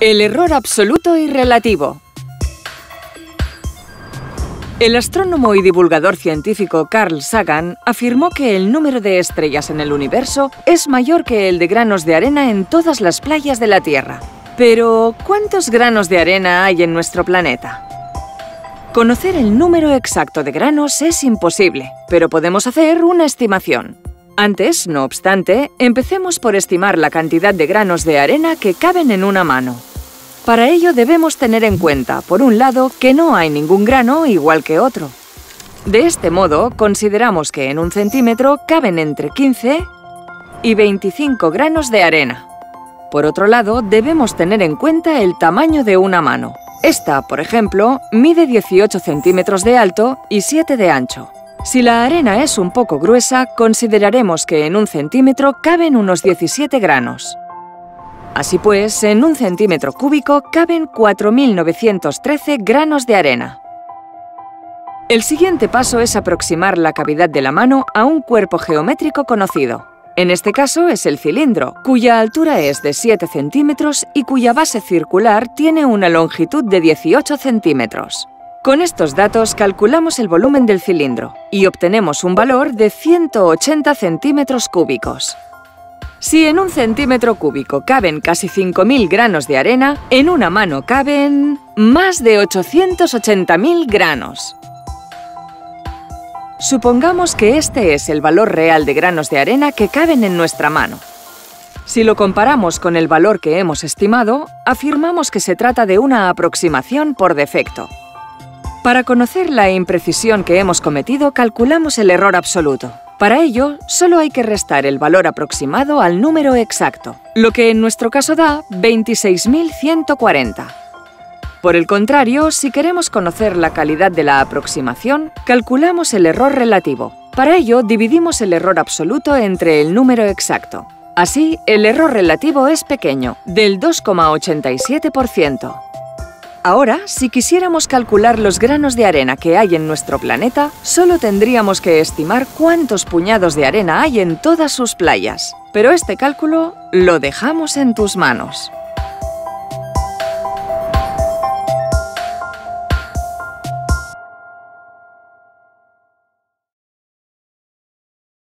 El error absoluto y relativo. El astrónomo y divulgador científico Carl Sagan afirmó que el número de estrellas en el universo es mayor que el de granos de arena en todas las playas de la Tierra. Pero, ¿cuántos granos de arena hay en nuestro planeta? Conocer el número exacto de granos es imposible, pero podemos hacer una estimación. Antes, no obstante, empecemos por estimar la cantidad de granos de arena que caben en una mano. Para ello debemos tener en cuenta, por un lado, que no hay ningún grano igual que otro. De este modo, consideramos que en un centímetro caben entre 15 y 25 granos de arena. Por otro lado, debemos tener en cuenta el tamaño de una mano. Esta, por ejemplo, mide 18 centímetros de alto y 7 de ancho. Si la arena es un poco gruesa, consideraremos que en un centímetro caben unos 17 granos. Así pues, en un centímetro cúbico caben 4.913 granos de arena. El siguiente paso es aproximar la cavidad de la mano a un cuerpo geométrico conocido. En este caso es el cilindro, cuya altura es de 7 centímetros y cuya base circular tiene una longitud de 18 centímetros. Con estos datos calculamos el volumen del cilindro y obtenemos un valor de 180 centímetros cúbicos. Si en un centímetro cúbico caben casi 5.000 granos de arena, en una mano caben más de 880.000 granos. Supongamos que este es el valor real de granos de arena que caben en nuestra mano. Si lo comparamos con el valor que hemos estimado, afirmamos que se trata de una aproximación por defecto. Para conocer la imprecisión que hemos cometido, calculamos el error absoluto. Para ello, solo hay que restar el valor aproximado al número exacto, lo que en nuestro caso da 26.140. Por el contrario, si queremos conocer la calidad de la aproximación, calculamos el error relativo. Para ello, dividimos el error absoluto entre el número exacto. Así, el error relativo es pequeño, del 2,87%. Ahora, si quisiéramos calcular los granos de arena que hay en nuestro planeta, solo tendríamos que estimar cuántos puñados de arena hay en todas sus playas. Pero este cálculo lo dejamos en tus manos.